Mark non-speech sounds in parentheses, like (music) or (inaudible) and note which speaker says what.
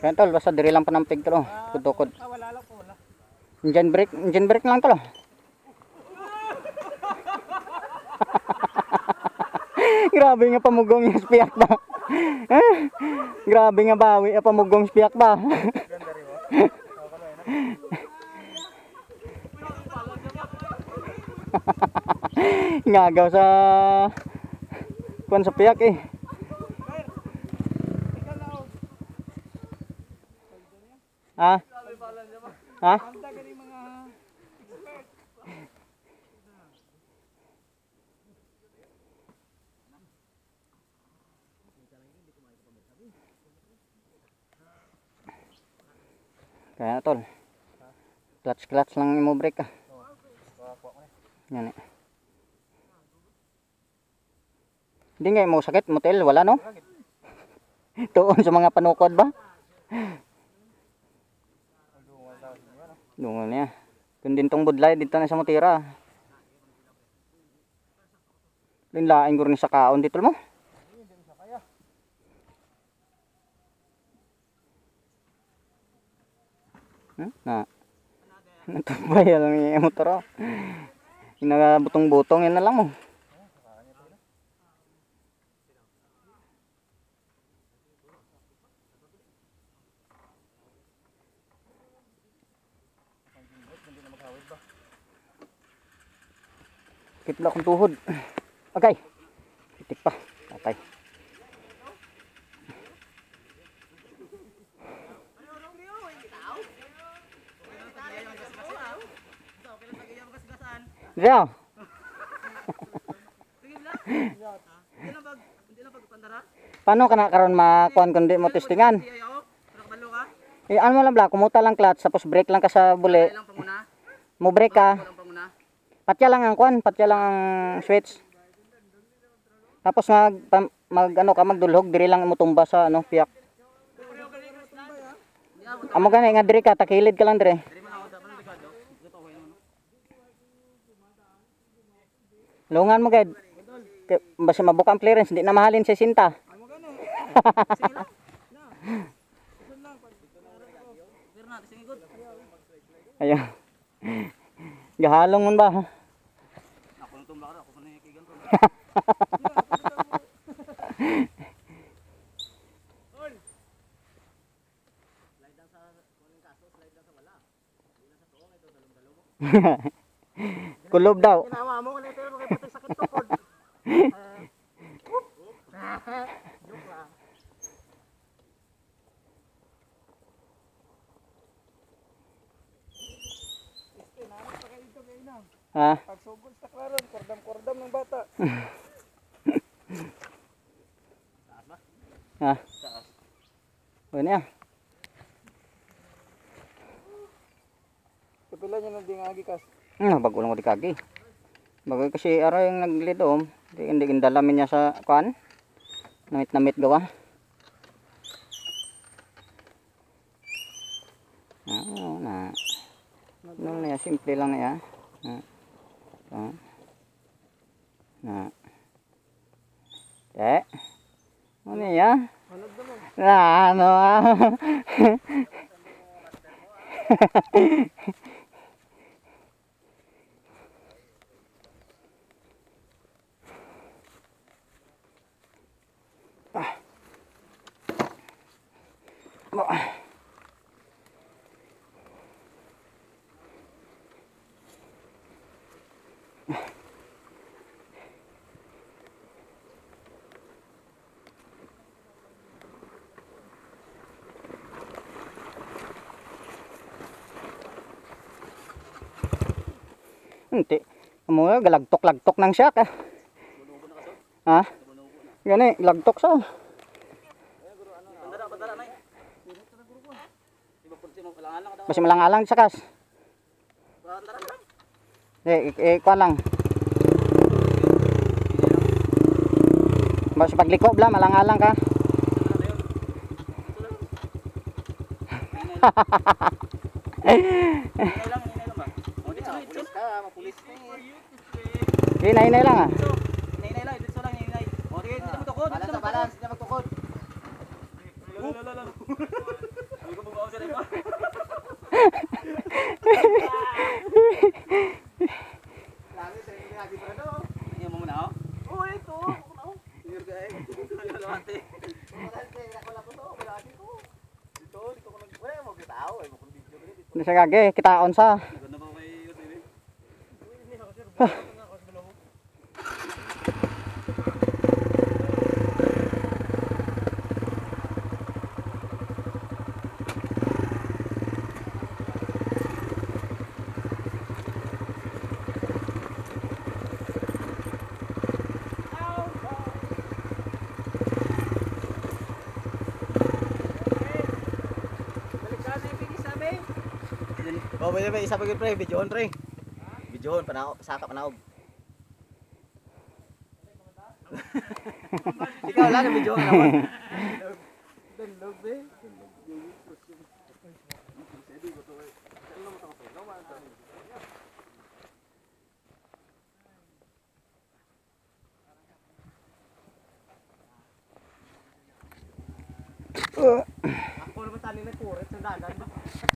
Speaker 1: Kaya tol, basta diri lang panampig tol. oh. Tukod-tukod.
Speaker 2: Ah, wala lang po.
Speaker 1: Engine brake, engine brake lang tol. oh. (laughs) Grabe nga pamugong yung spiyak ba. (laughs) Grabe nga bawi ba.
Speaker 2: Rin oh. Ako na yun.
Speaker 1: Ngagaw sa kuan sa piyak eh. Ha? Ha? Kaya tol. Clutch clutch lang imo brake ah. Yan eh. Hindi nga mo sakit motel wala no? (laughs) Tuon sa mga panukod ba? Dungan niya. Kun din tong budlay dito na sa mutira. Linlaing guro ni sa kaon dito mo. Na. Natubay lang yung motor oh. Inabutong-butong yan na lang mo. Kitla akong tuhod. Okay. Titik pa. Tatay.
Speaker 2: Pagpandara.
Speaker 1: Paano ka na karon makuan kundi mo testingan? Eh, ano mo lang bla, kumuta lang clutch, tapos brake lang ka sa buli. Mo brake ka, patya lang ang kuan, patya lang ang switch. Tapos mag, mag ano ka, magdulhog, diri lang mo tumba sa ano, piyak. Amo gani nga diri ka, takilid ka lang diri. Lungan mo gad. Basta mabuka ang clearance, hindi na mahalin sa sinta. (laughs) Ayun. Gahalong man ba?
Speaker 2: Ako nang tumba ako ko na ikigan to.
Speaker 1: Kulob daw.
Speaker 2: Ginawa mo
Speaker 1: Ha?
Speaker 2: Pagsugod sa klaron, kordam-kordam ng bata.
Speaker 1: Ha? Ano ya?
Speaker 2: Kapila niya nang dingagi kas.
Speaker 1: Bago lang ko. Bago kasi ara yung naglidom, di hindi gindalamin niya sa kuan. Namit namit gawa. Ah, oo na. Ano na yan, simple lang na yan. Ah. Ah. Na. Eh. Ano yan? Ah, ano ah. (laughs) Ah. Hindi. Amo nga galagtok-lagtok nang siya ka. Ha? Gani, lagtok sa. Basi malang-alang sa kas. Eh, eh, kuha lang. Basi pagliko bla, malang-alang ka. (laughs)
Speaker 2: Hinay lang, hinay lang ba? Dito, dito.
Speaker 1: ah.
Speaker 2: Dito. Hinay lang, dito lang, hinay. O, sige, dito mo tukod.
Speaker 3: Balance
Speaker 2: Dito
Speaker 3: balance, hindi na magtukod.
Speaker 2: Lalo, lalo, lalo. Hindi ko sa rin ba?
Speaker 3: Langit, (laughs) Ano
Speaker 1: siya gagi, kitaon sa.
Speaker 3: Oh, pwede ba isa pa pre? Videoon, pre. Videoon, panao, saka panaog. (laughs) Ikaw lang, videoon naman. Dalog, be. Ako naman tali na kuret sa dagat.